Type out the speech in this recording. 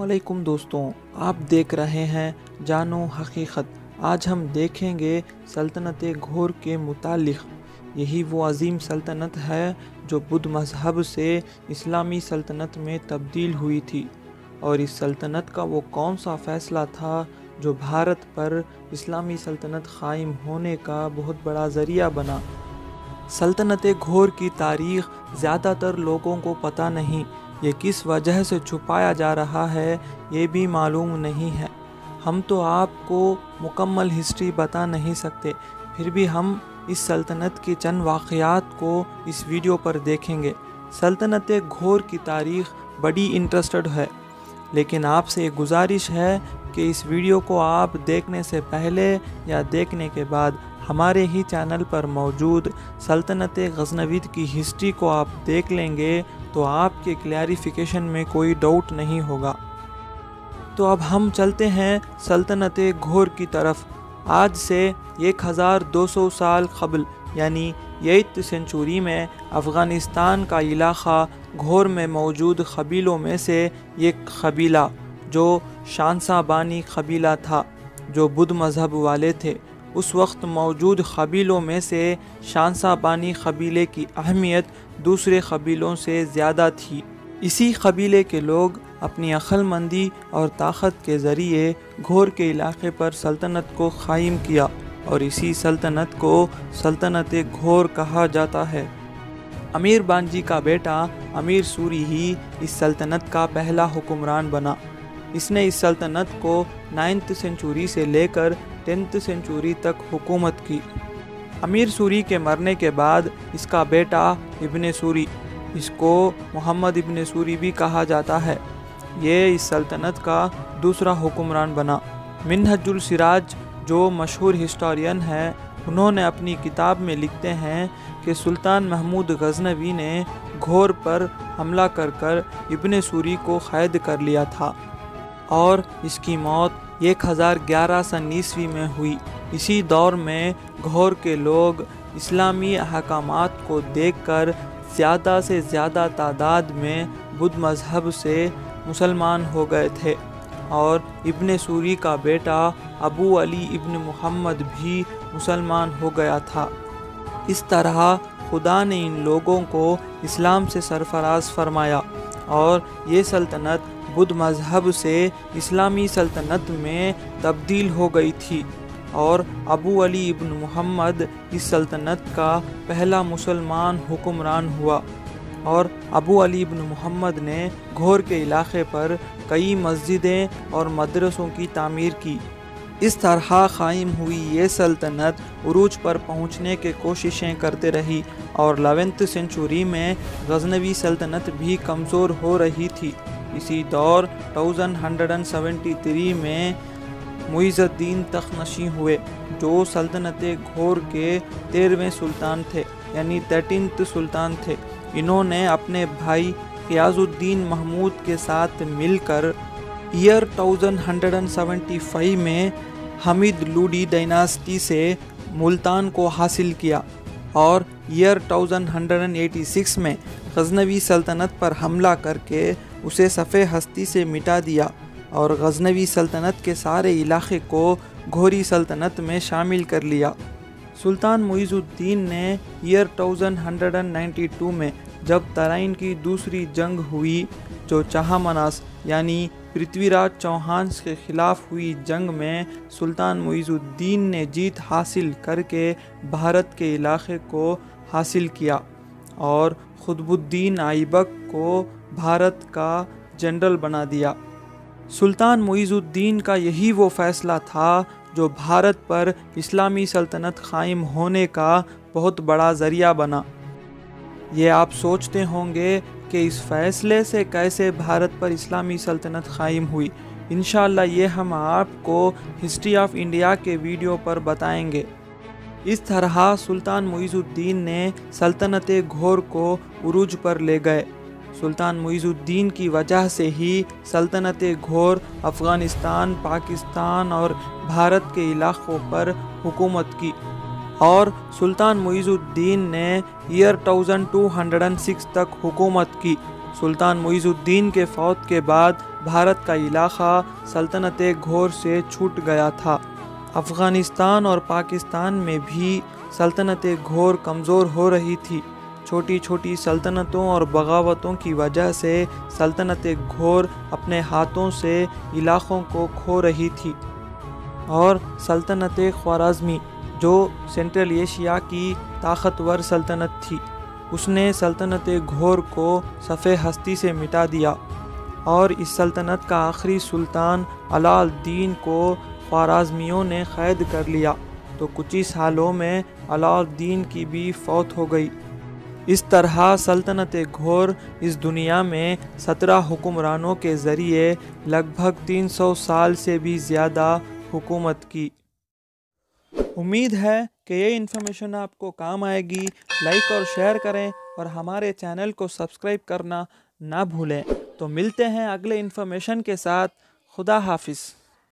असलकुम दोस्तों, आप देख रहे हैं जानो हकीकत। आज हम देखेंगे सल्तनत घोर के मुतालिक। यही वो अजीम सल्तनत है जो बुद्ध मज़हब से इस्लामी सल्तनत में तब्दील हुई थी। और इस सल्तनत का वो कौन सा फ़ैसला था जो भारत पर इस्लामी सल्तनत क़ायम होने का बहुत बड़ा ज़रिया बना? सल्तनत घोर की तारीख़ ज़्यादातर लोगों को पता नहीं ये किस वजह से छुपाया जा रहा है, ये भी मालूम नहीं है। हम तो आपको मुकम्मल हिस्ट्री बता नहीं सकते, फिर भी हम इस सल्तनत के चंद वाक़ात को इस वीडियो पर देखेंगे। सल्तनत घोर की तारीख़ बड़ी इंटरेस्टेड है, लेकिन आपसे एक गुजारिश है कि इस वीडियो को आप देखने से पहले या देखने के बाद हमारे ही चैनल पर मौजूद सल्तनत गजनविद की हिस्ट्री को आप देख लेंगे तो आपके क्लैरिफिकेशन में कोई डाउट नहीं होगा। तो अब हम चलते हैं सल्तनत घोर की तरफ़। आज से 1200 साल कबल, यानी एट्थ सेंचुरी में अफ़गानिस्तान का इलाक़ा घोर में मौजूद कबीलों में से एक कबीला, जो शानसा बानी कबीला था, जो बुद्ध मज़हब वाले थे। उस वक्त मौजूद कबीलों में से शानसा बानी कबीले की अहमियत दूसरे कबीलों से ज़्यादा थी। इसी कबीले के लोग अपनी अक्लमंदी और ताकत के ज़रिए घोर के इलाके पर सल्तनत को क़ायम किया और इसी सल्तनत को सल्तनत घोर कहा जाता है। अमीर बानजी का बेटा अमीर सूरी ही इस सल्तनत का पहला हुक्मरान बना। इसने इस सल्तनत को नाइन्थ सेंचुरी से लेकर टेंथ सेंचुरी तक हुकूमत की। अमीर सूरी के मरने के बाद इसका बेटा इबन सूरी, इसको मोहम्मद इब्ने सूरी भी कहा जाता है। ये इस सल्तनत का दूसरा हुक्मरान बना। मिनहजुल सिराज, जो मशहूर हिस्टोरियन है, उन्होंने अपनी किताब में लिखते हैं कि सुल्तान महमूद गजनवी ने घोर पर हमला कर कर इब्ने सूरी को कैद कर लिया था और इसकी मौत एक हज़ार ग्यारह सन ईस्वी में हुई। इसी दौर में घोर के लोग इस्लामी अहकाम को देखकर ज़्यादा से ज़्यादा तादाद में बुद्ध मज़हब से मुसलमान हो गए थे और इब्ने सूरी का बेटा अबू अली इब्न मोहम्मद भी मुसलमान हो गया था। इस तरह खुदा ने इन लोगों को इस्लाम से सरफराज फरमाया। और ये सल्तनत बुद्ध मज़हब से इस्लामी सल्तनत में तब्दील हो गई थी। और अबू अली इब्न मोहम्मद इस सल्तनत का पहला मुसलमान हुक्मरान हुआ। और अबू अली इब्न मोहम्मद ने घोर के इलाके पर कई मस्जिदें और मदरसों की तामीर की। इस तरह क़ायम हुई ये सल्तनत उरूज पर पहुँचने के कोशिशें करते रही और लवेंथ सेंचुरी में गजनवी सल्तनत भी कमज़ोर हो रही थी। इसी दौर thousand hundred and seventy three में मुइज़ुद्दीन तखनशी हुए, जो सल्तनत घोर के तेरहवें सुल्तान थे, यानी थर्टीनथ सुल्तान थे। इन्होंने अपने भाई क़ियाज़ुद्दीन महमूद के साथ मिलकर year thousand hundred and seventy five में हमिद लूडी डायनास्टी से मुल्तान को हासिल किया और year thousand hundred and eighty six में गजनवी सल्तनत पर हमला करके उसे सफ़े हस्ती से मिटा दिया और गजनवी सल्तनत के सारे इलाके को घोरी सल्तनत में शामिल कर लिया। सुल्तान मुइज़ुद्दीन ने year thousand hundred and ninety two में जब तराइन की दूसरी जंग हुई, जो चाहमनास, यानी पृथ्वीराज चौहान के ख़िलाफ़ हुई जंग में सुल्तान मुइज़ुद्दीन ने जीत हासिल करके भारत के इलाके को हासिल किया और खुतबुद्दीन आइबक को भारत का जनरल बना दिया। सुल्तान मुइज़ुद्दीन का यही वो फ़ैसला था जो भारत पर इस्लामी सल्तनत क़ायम होने का बहुत बड़ा ज़रिया बना। ये आप सोचते होंगे कि इस फ़ैसले से कैसे भारत पर इस्लामी सल्तनत क़ायम हुई? इन ये हम आपको हिस्ट्री ऑफ़ इंडिया के वीडियो पर बताएँगे। इस तरह सुल्तान मुइज़ुद्दीन ने सल्तनत घोर को उरूज पर ले गए। सुल्तान मुइज़ुद्दीन की वजह से ही सल्तनत घोर अफ़गानिस्तान, पाकिस्तान और भारत के इलाक़ों पर हुकूमत की। और सुल्तान मुइज़ुद्दीन ने ईयर 1206 तक हुकूमत की। सुल्तान मुइज़ुद्दीन के फौत के बाद भारत का इलाका सल्तनत घोर से छूट गया था। अफ़गानिस्तान और पाकिस्तान में भी सल्तनत घोर कमज़ोर हो रही थी। छोटी छोटी सल्तनतों और बगावतों की वजह से सल्तनत घोर अपने हाथों से इलाक़ों को खो रही थी। और सल्तनत ख्वारज़मी जो सेंट्रल एशिया की ताकतवर सल्तनत थी। उसने सल्तनत घोर को सफ़े हस्ती से मिटा दिया और इस सल्तनत का आखिरी सुल्तान अलाउद्दीन को ख्वारज़मियों ने क़ैद कर लिया। तो कुछ ही सालों में अलाउद्दीन की भी फौत हो गई। इस तरह सल्तनत घोर इस दुनिया में सत्रह हुक्मरानों के ज़रिए लगभग 300 साल से भी ज़्यादा हुकूमत की। उम्मीद है कि ये इन्फॉर्मेशन आपको काम आएगी। लाइक और शेयर करें और हमारे चैनल को सब्सक्राइब करना ना भूलें। तो मिलते हैं अगले इन्फॉर्मेशन के साथ। खुदा हाफिज़।